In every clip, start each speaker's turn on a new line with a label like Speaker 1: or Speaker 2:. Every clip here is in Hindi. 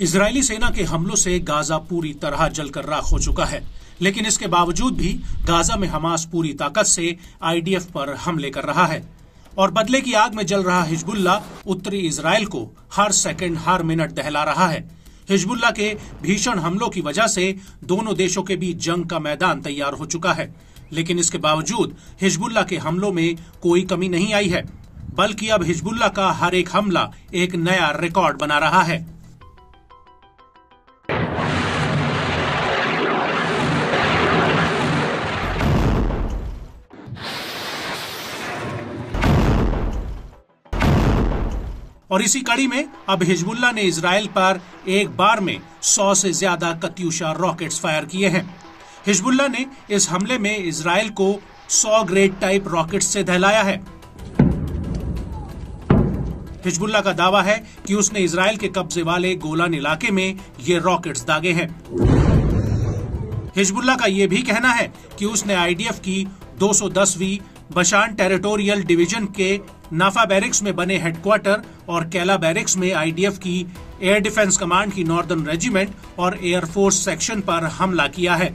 Speaker 1: इजरायली सेना के हमलों से गाजा पूरी तरह जलकर राख हो चुका है। लेकिन इसके बावजूद भी गाजा में हमास पूरी ताकत से आईडीएफ पर हमले कर रहा है। और बदले की आग में जल रहा हिजबुल्ला उत्तरी इसराइल को हर सेकंड, हर मिनट दहला रहा है। हिजबुल्ला के भीषण हमलों की वजह से दोनों देशों के बीच जंग का मैदान तैयार हो चुका है। लेकिन इसके बावजूद हिजबुल्ला के हमलों में कोई कमी नहीं आई है, बल्कि अब हिजबुल्ला का हर एक हमला एक नया रिकॉर्ड बना रहा है। और इसी कड़ी में अब हिजबुल्ला ने इसराइल पर एक बार में सौ से ज़्यादा कत्यूशा रॉकेट्स फायर किए हैं। हिजबुल्ला ने इस हमले में इसराइल को 100 ग्रेड टाइप रॉकेट्स से दहलाया है। हिजबुल्ला का दावा है कि उसने इसराइल के कब्जे वाले गोलान इलाके में ये रॉकेट्स दागे हैं। हिजबुल्ला का ये भी कहना है कि उसने आईडीएफ की 210वीं बशान टेरिटोरियल डिवीज़न के नाफा बैरिक्स में बने हेडक्वार्टर और कैला बैरिक्स में आईडीएफ की एयर डिफेंस कमांड की नॉर्दर्न रेजिमेंट और एयरफोर्स सेक्शन पर हमला किया है।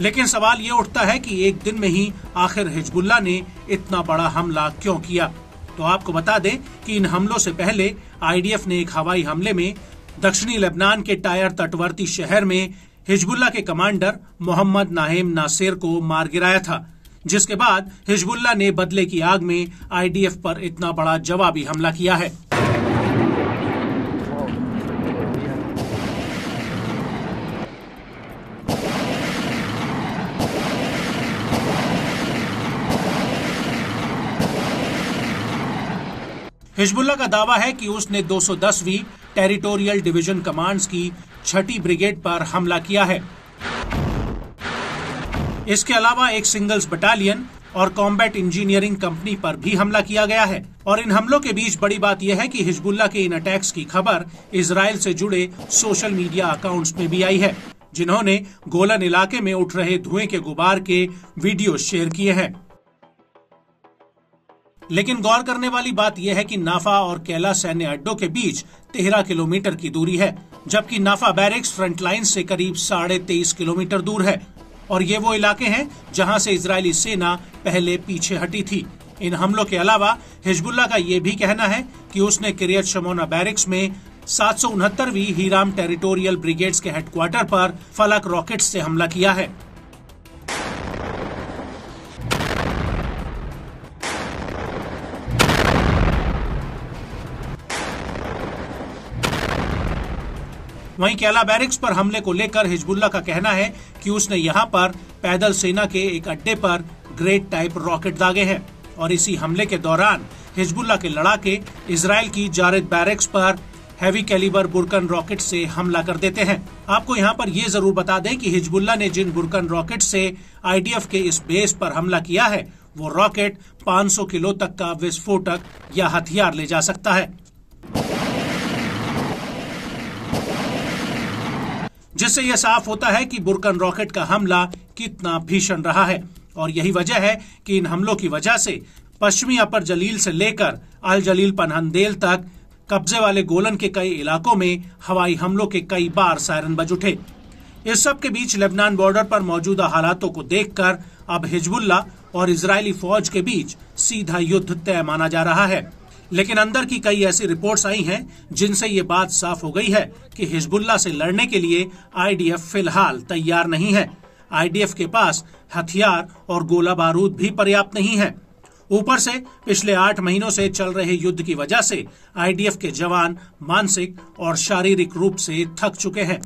Speaker 1: लेकिन सवाल ये उठता है कि एक दिन में ही आखिर हिजबुल्ला ने इतना बड़ा हमला क्यों किया? तो आपको बता दें कि इन हमलों से पहले आईडीएफ ने एक हवाई हमले में दक्षिणी लेबनान के टायर तटवर्ती शहर में हिजबुल्ला के कमांडर मोहम्मद नाहिम नासिर को मार गिराया था, जिसके बाद हिजबुल्ला ने बदले की आग में आईडीएफ पर इतना बड़ा जवाबी हमला किया है। हिजबुल्ला का दावा है कि उसने 210वीं टेरिटोरियल डिवीज़न कमांड्स की छठी ब्रिगेड पर हमला किया है। इसके अलावा एक सिंगल्स बटालियन और कॉम्बैट इंजीनियरिंग कंपनी पर भी हमला किया गया है। और इन हमलों के बीच बड़ी बात यह है कि हिजबुल्ला के इन अटैक्स की खबर इसराइल से जुड़े सोशल मीडिया अकाउंट्स में भी आई है, जिन्होंने गोलन इलाके में उठ रहे धुएँ के गुबार के वीडियो शेयर किए हैं। लेकिन गौर करने वाली बात यह है कि नाफा और कैला सैन्य अड्डों के बीच तेरह किलोमीटर की दूरी है। जबकि नाफा बैरिक्स फ्रंट लाइन से करीब साढ़े तेईस किलोमीटर दूर है। और ये वो इलाके हैं जहाँ से इजरायली सेना पहले पीछे हटी थी। इन हमलों के अलावा हिजबुल्ला का ये भी कहना है कि उसने किरियत शमोना बैरिक्स में सात सौ उनहत्तरवी हीराम टेरिटोरियल ब्रिगेड्स के हेडक्वार्टर पर फलक रॉकेट से हमला किया है। वहीं कैला बैरिक्स पर हमले को लेकर हिजबुल्ला का कहना है कि उसने यहाँ पर पैदल सेना के एक अड्डे पर ग्रेट टाइप रॉकेट दागे हैं और इसी हमले के दौरान हिजबुल्ला के लड़ाके इसराइल की जारेद बैरिक्स पर हैवी कैलिबर बुरकन रॉकेट से हमला कर देते हैं। आपको यहाँ पर ये ज़रूर बता दें कि हिजबुल्ला ने जिन बुरकन रॉकेट से आईडीएफ के इस बेस पर हमला किया है, वो रॉकेट 500 किलो तक का विस्फोटक या हथियार ले जा सकता है। जिससे यह साफ़ होता है कि बुरकन रॉकेट का हमला कितना भीषण रहा है। और यही वजह है कि इन हमलों की वजह से पश्चिमी अपर जलील से लेकर अल जलील पनहंदेल तक कब्जे वाले गोलन के कई इलाकों में हवाई हमलों के कई बार सायरन बज उठे। इस सब के बीच लेबनान बॉर्डर पर मौजूदा हालातों को देखकर अब हिजबुल्ला और इजरायली फौज के बीच सीधा युद्ध तय माना जा रहा है। लेकिन अंदर की कई ऐसी रिपोर्ट्स आई हैं, जिनसे ये बात साफ़ हो गई है कि हिजबुल्ला से लड़ने के लिए आईडीएफ फ़िलहाल तैयार नहीं है। आईडीएफ के पास हथियार और गोला बारूद भी पर्याप्त नहीं है। ऊपर से पिछले आठ महीनों से चल रहे युद्ध की वजह से आईडीएफ के जवान मानसिक और शारीरिक रूप से थक चुके हैं।